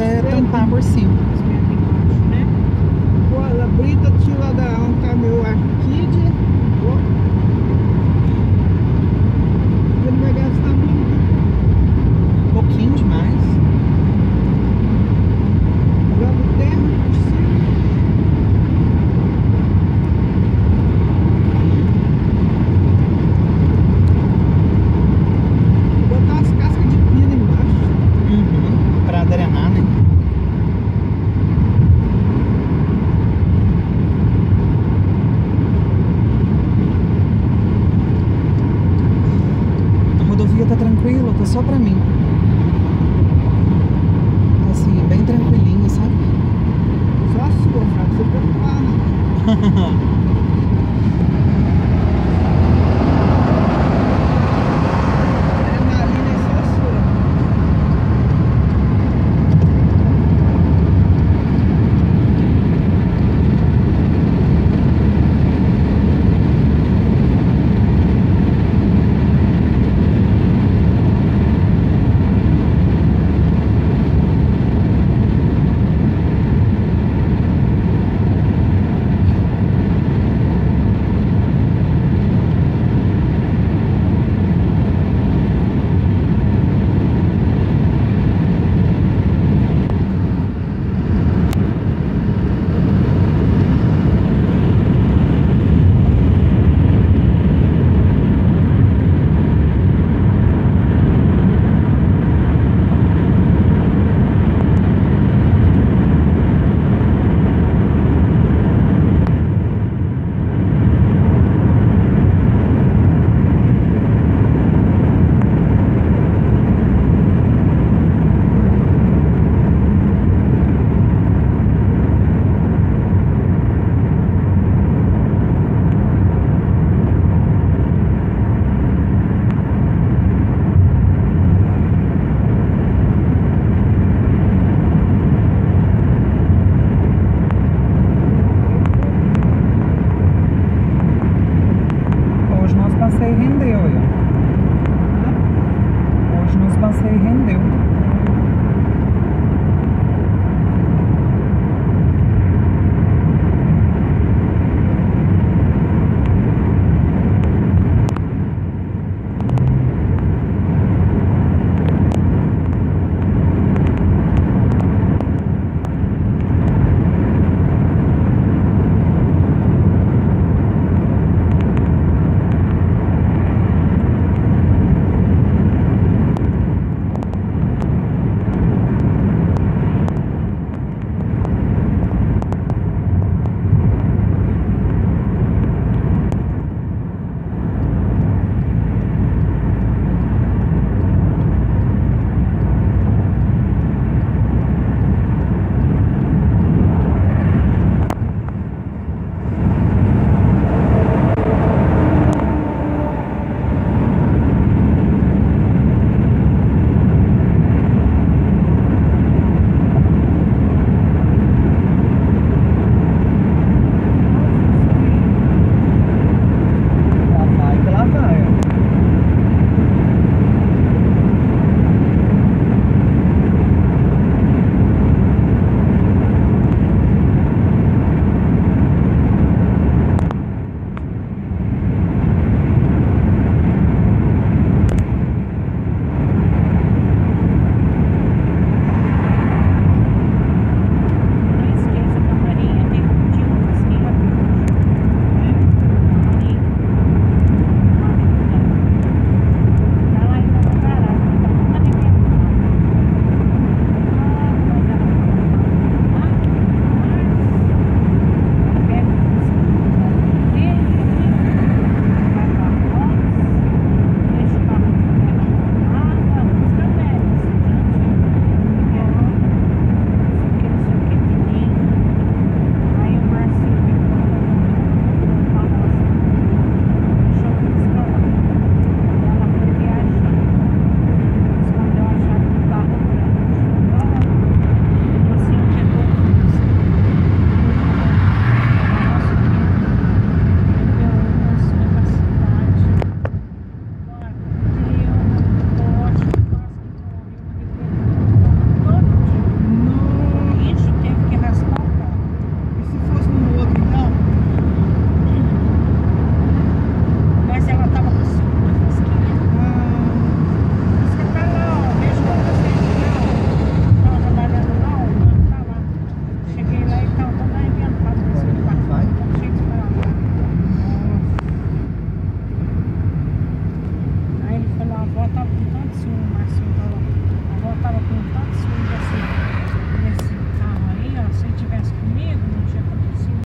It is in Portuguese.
é tampar por cima.